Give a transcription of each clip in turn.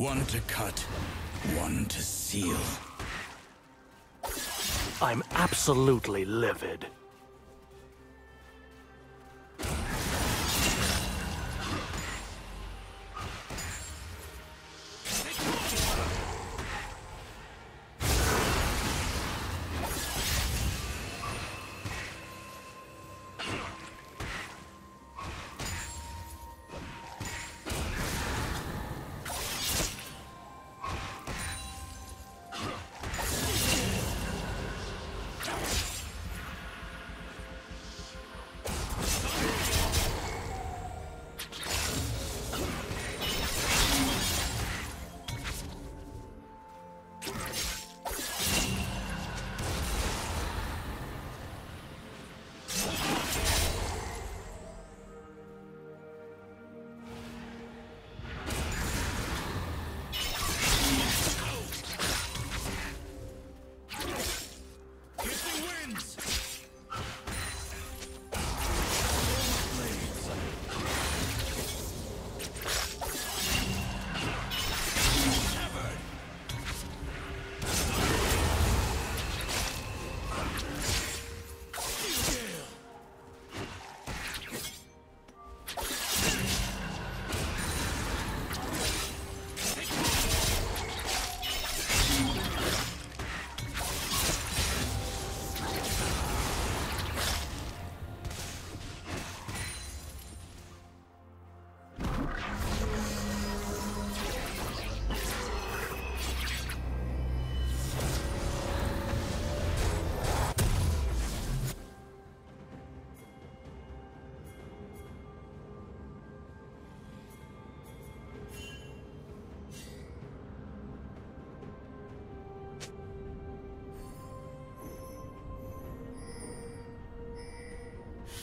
One to cut, one to seal. I'm absolutely livid.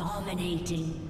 Dominating.